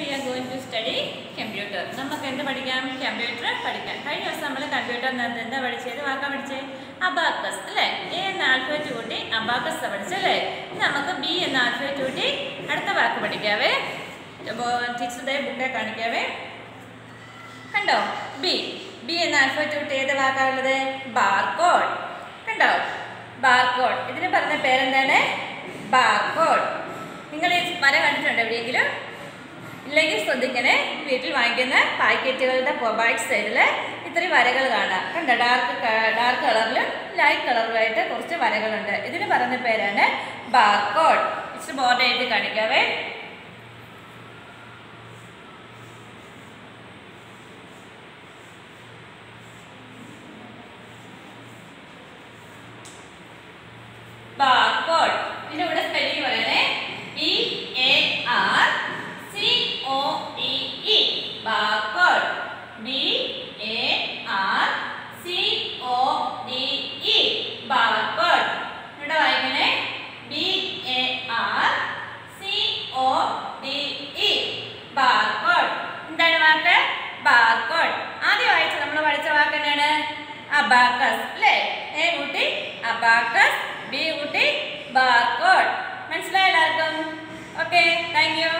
We are going to study computer. നമുക്ക് എന്ത് പഠിക്കാം? കമ്പ്യൂട്ടർ പഠിക്കാം. കഴിഞ്ഞ ദിവസം നമ്മൾ കമ്പ്യൂട്ടറിനകത്ത് എന്താ പഠിച്ചത്? വാക്കാ പഠിച്ചേ? അബാക്കസ് അല്ലേ? എ എന്ന ആൽഫബറ്റ് കൂട്ടി അബാക്കസ് പഠിച്ചല്ലേ നമുക്ക് ബി എന്ന ആൽഫബറ്റ് കൂട്ടി അടുത്ത വാക്ക് പഠിക്കാവേ. ടീച്ചറുടെ ബുക്കെ കാണിക്കാവേ. കണ്ടോ? ബി ബി എന്ന ആൽഫബറ്റ് കൂട്ടി ഏത് വാക്കാണുള്ളത് ബാർകോഡ് കണ്ടോ? ബാർകോഡ് ഇതിന് പറഞ്ഞ പേരെന്താണ്? ബാർകോഡ് നിങ്ങൾ ഈ മരം കണ്ടിട്ടുണ്ടോ എവിടെയെങ്കിലും ശ്രദ്ധിക്കണേ. വീട്ടിൽ വാങ്ങിക്കുന്ന പാക്കറ്റുകളുടെ ബാക്ക് സൈഡിൽ ഇത്രയും വരകൾ കാണാം. കണ്ട? ഡാർക്ക് ഡാർക്ക് കളറിലും ലൈറ്റ് കളറിലുമായിട്ട് കുറച്ച് വരകളുണ്ട്. ഇതിന് പറഞ്ഞ പേരാണ് ബാർകോഡ്. ഇച്ചിരി ബോർഡ് എഴുതി കാണിക്കാവേ. E B A R C O D E. Barcode. ഇവിടെ വായിക്കണേ. B A R C O D E barcode എന്താണ് വാക്ക്? ബാർകോഡ് ആദ്യം വായിച്ച നമ്മൾ പഠിച്ച വാക്ക് എന്താണ്? അബാക്കസ് അല്ലേ? എ കൂട്ടി അബാക്കസ് ബി കൂട്ടി ബാർകോഡ് മനസ്സിലായോ എല്ലാവർക്കും? Okay thank you